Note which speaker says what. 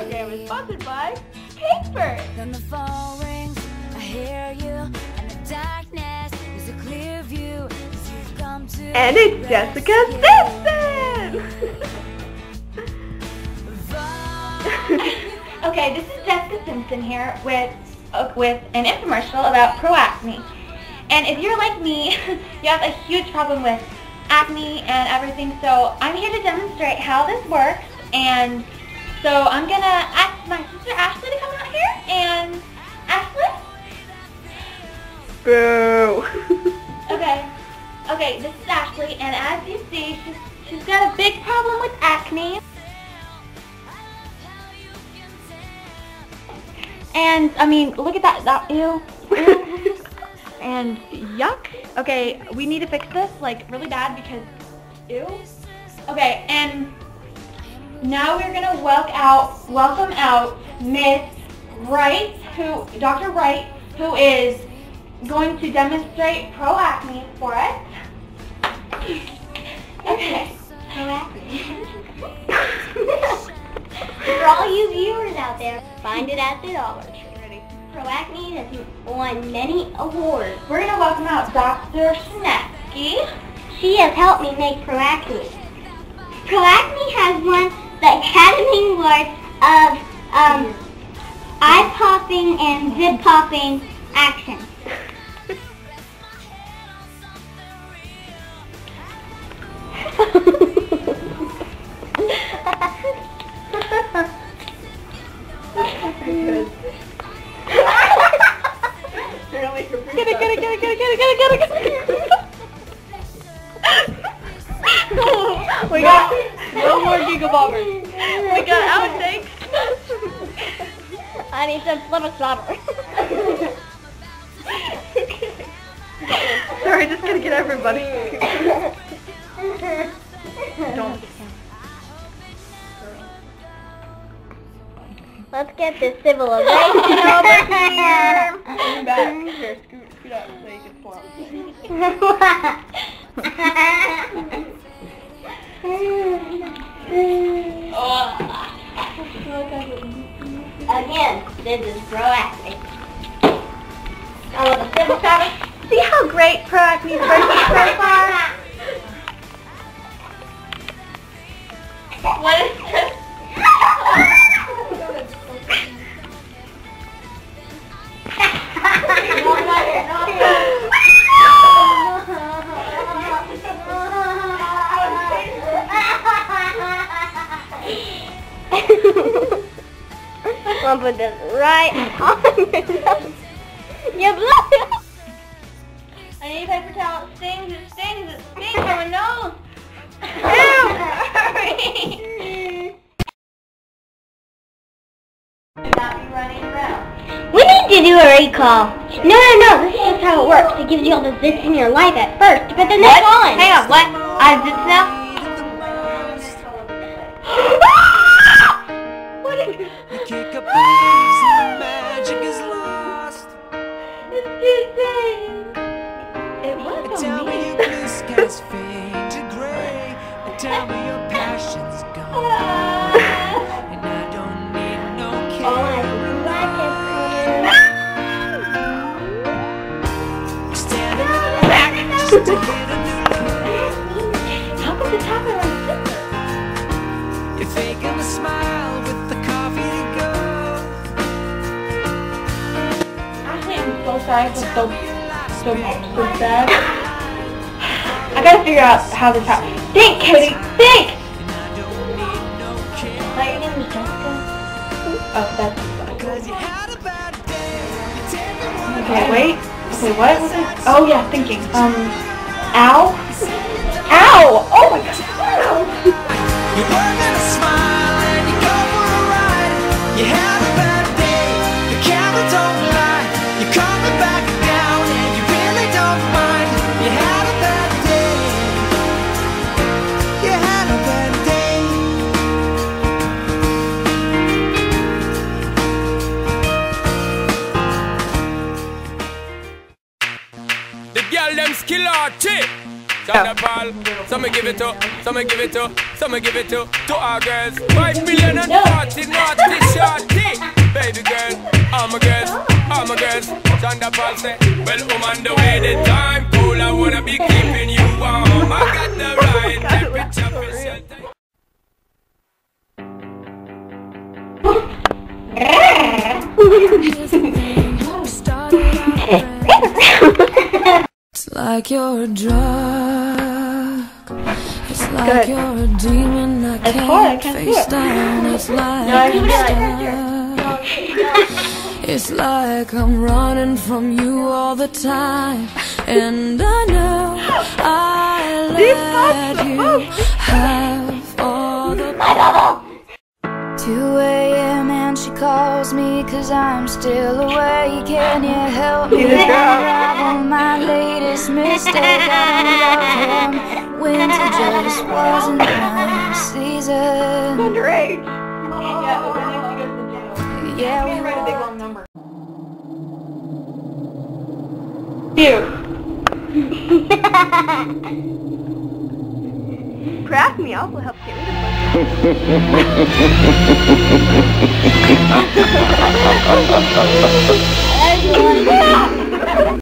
Speaker 1: sponsored by Paper.
Speaker 2: Then the phone rings, I hear you, and the darkness is a clear view. 'cause you've come to
Speaker 1: And it's Jessica Simpson. okay, this is Jessica Simpson here with uh, with an infomercial about pro acne. And if you're like me, you have a huge problem with acne and everything. So I'm here to demonstrate how this works. And so I'm gonna ask my sister Ashlee to come out here. And Ashlee. Boo. okay. Okay, this is Ashlee, and as you see, she's she's got a big problem with acne. And I mean, look at that. That ew. ew. and yuck. Okay, we need to fix this like really bad because ew. Okay, and now we're gonna welcome out welcome out Miss Wright, who Dr. Wright, who is going to demonstrate pro acne for us. Okay.
Speaker 3: Pro acne. For all you viewers out there, find it at the Dollar Tree. Pro acne has won many awards.
Speaker 1: We're gonna welcome out Dr. Snetsky.
Speaker 3: She has helped me make Pro acne. Pro acne has won the Academy Award of um, eye popping and zip popping action.
Speaker 1: Get it, get it, get it, get it, get it, get it, get it, get it. No more Giga Bobbers. We got outtakes.
Speaker 3: I need some flipper slobber.
Speaker 1: Sorry, just gonna get everybody. Don't.
Speaker 3: Let's get this civilization over here.
Speaker 1: Lean back. Here, scoot, scoot up so you can flop.
Speaker 3: Again, this is proactive. I service.
Speaker 1: See how great Pro Acne's versus
Speaker 3: gonna put this right on your nose. Your blood.
Speaker 1: I need paper towel. It stings, it stings, it stings on my nose. Hurry. Not be running around.
Speaker 3: We need to do a recall. No, no, no. This is just how it works. It gives you all the zits in your life at first, but then they're gone.
Speaker 1: Hang on, what? I have zits now?
Speaker 4: Tell me your passion's gone. And I don't need no oh, care. You're standing in line just to get a new.
Speaker 1: How this happen when it's
Speaker 4: You're faking a smile with the coffee to go.
Speaker 1: I'm so sorry for so, so, so sad. I gotta figure out how this happens. Think, Katie, think!
Speaker 4: And I don't need no care.
Speaker 1: Thought your name was Jessica? Oh, that's
Speaker 4: Cause a bad day. You take it one
Speaker 1: Okay, wait. Okay, what was it? Oh, yeah, thinking. Um, ow? Ow! Oh my god! Ow!
Speaker 4: got the
Speaker 5: ball. Some give it up, some give it up, some give it to to our girls. Five million and naughty, naughty, shorty. Baby girl, I'm a girl, I'm a girl. John the Paul said, Well, I'm on the way, the time cool. I wanna be keeping you warm. I got the right temperature for shelter.
Speaker 2: it's like you're drunk. It's like
Speaker 1: Good.
Speaker 2: you're a demon
Speaker 1: It's hard, I
Speaker 2: can't
Speaker 1: can't
Speaker 2: face
Speaker 1: it.
Speaker 2: down. It's like
Speaker 1: No, I can
Speaker 2: you're
Speaker 1: do it.
Speaker 2: stuck. It's like I'm running from you all the time, and I know I let you have all the 2 a.m. and she calls me cause I'm still awake. Can you help me unravel my latest mistake? I moved on from winter just wasn't my season.
Speaker 1: Underage. Yeah, but then if she to jail.
Speaker 2: Yeah,
Speaker 1: Can't
Speaker 2: we
Speaker 1: write a big long number. Ew. Crack me also helps get rid of